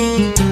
you.